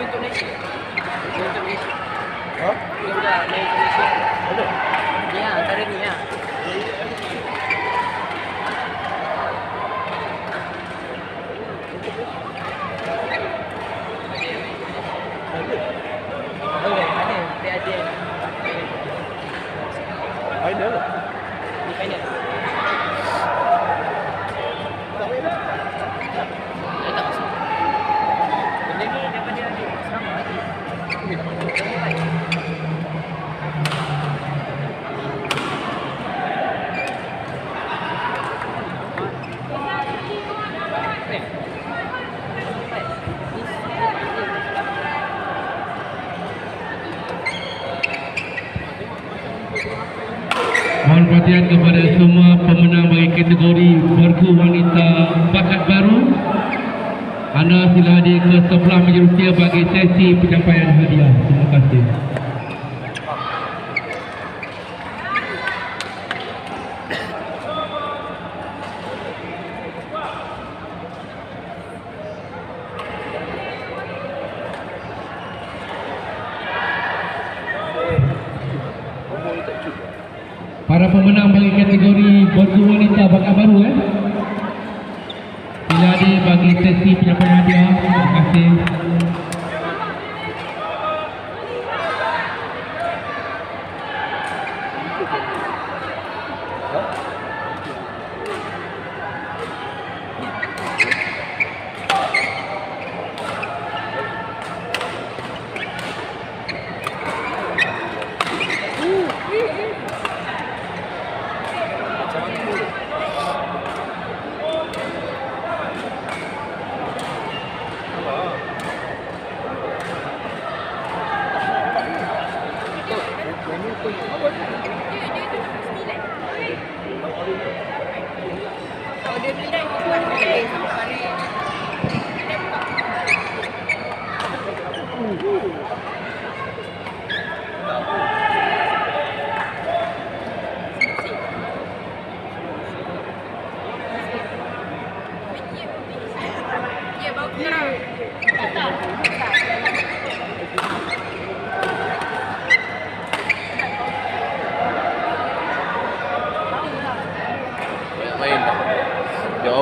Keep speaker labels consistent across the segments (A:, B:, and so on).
A: untuk Malaysia. Dia untuk Malaysia.
B: Ha?
A: Dia budak main untuk Malaysia.
B: Ada?
A: Ni lah, antara ni lah.
B: Ada.
A: Oh, ada. Dia ada.
B: Final lah.
A: Di final.
B: Tak main lah.
A: Dia tak masuk. Benda ni daripada adik sama adik.
C: Mohon perhatian kepada semua pemenang bagi kategori bergu wanita bakat baru. Anda sila hadir ke sebelah meja rusia bagi sesi penyampaian hadiah. Terima kasih. Para pemenang bagi kategori bergu wanita bakat baru eh. Sila hadir bagi sesi penyampaian hadiah. Terima kasih.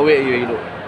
B: 我喂，一路。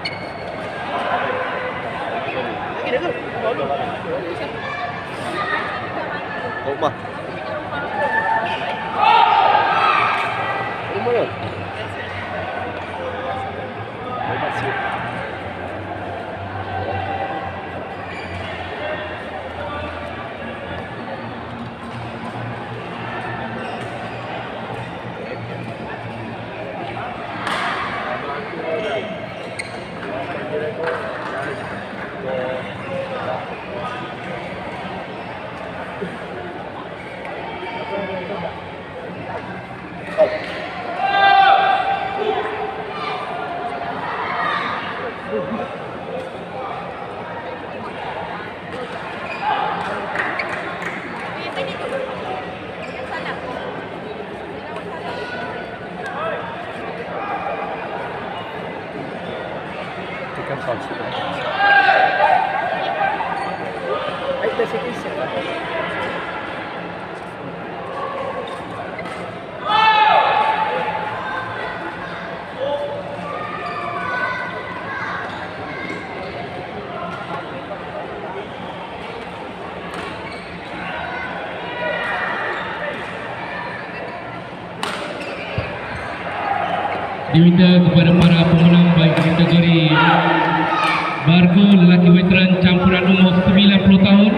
C: Diminta kepada para pemenang baik kategori Bargo lelaki veteran campuran umur 90 tahun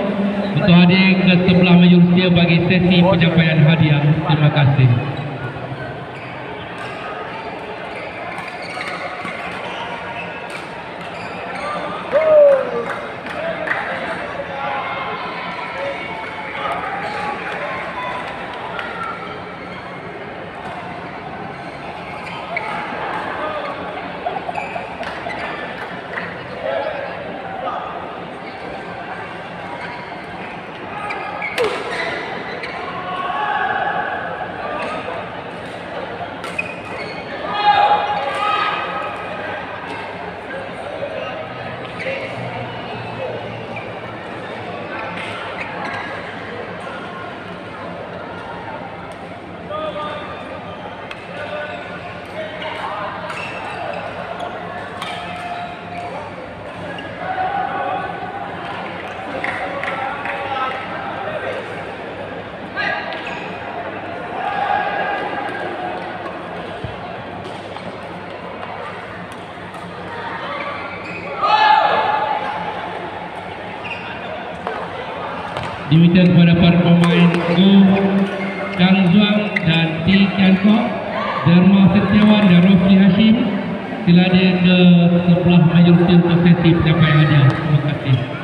C: untuk hadir ke sebelah rusia bagi sesi penyampaian hadiah. Terima kasih. Demikian kepada para pemain Go, Kang Zuang dan T. Kian Kok, Dharma Setiawan dan Rosli Hashim. Sila dia ke sebelah majoriti untuk sesi pencapaian hadiah. Terima kasih.